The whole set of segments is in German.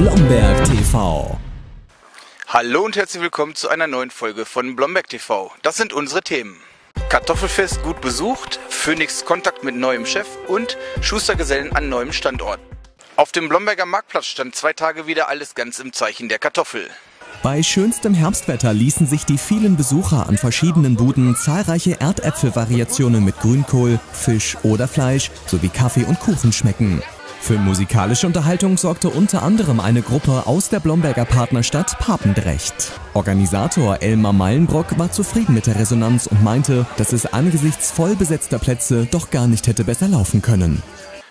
Blomberg TV. Hallo und herzlich willkommen zu einer neuen Folge von Blomberg TV. Das sind unsere Themen. Kartoffelfest gut besucht, Phoenix Kontakt mit neuem Chef und Schustergesellen an neuem Standort. Auf dem Blomberger Marktplatz stand zwei Tage wieder alles ganz im Zeichen der Kartoffel. Bei schönstem Herbstwetter ließen sich die vielen Besucher an verschiedenen Buden zahlreiche Erdäpfelvariationen mit Grünkohl, Fisch oder Fleisch sowie Kaffee und Kuchen schmecken. Für musikalische Unterhaltung sorgte unter anderem eine Gruppe aus der Blomberger Partnerstadt Papendrecht. Organisator Elmar Meilenbrock war zufrieden mit der Resonanz und meinte, dass es angesichts voll besetzter Plätze doch gar nicht hätte besser laufen können.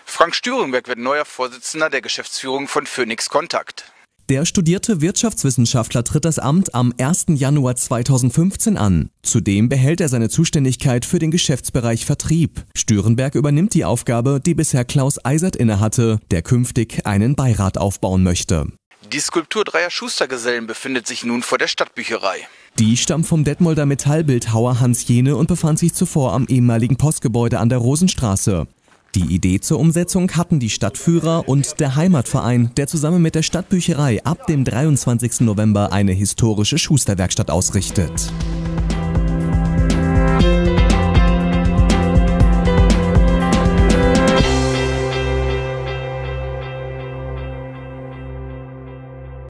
Frank Stürenberg wird neuer Vorsitzender der Geschäftsführung von Phoenix Kontakt. Der studierte Wirtschaftswissenschaftler tritt das Amt am 1. Januar 2015 an. Zudem behält er seine Zuständigkeit für den Geschäftsbereich Vertrieb. Stürenberg übernimmt die Aufgabe, die bisher Klaus Eisert innehatte, der künftig einen Beirat aufbauen möchte. Die Skulptur dreier Schustergesellen befindet sich nun vor der Stadtbücherei. Die stammt vom Detmolder Metallbildhauer Hans Jene und befand sich zuvor am ehemaligen Postgebäude an der Rosenstraße. Die Idee zur Umsetzung hatten die Stadtführer und der Heimatverein, der zusammen mit der Stadtbücherei ab dem 23. November eine historische Schusterwerkstatt ausrichtet.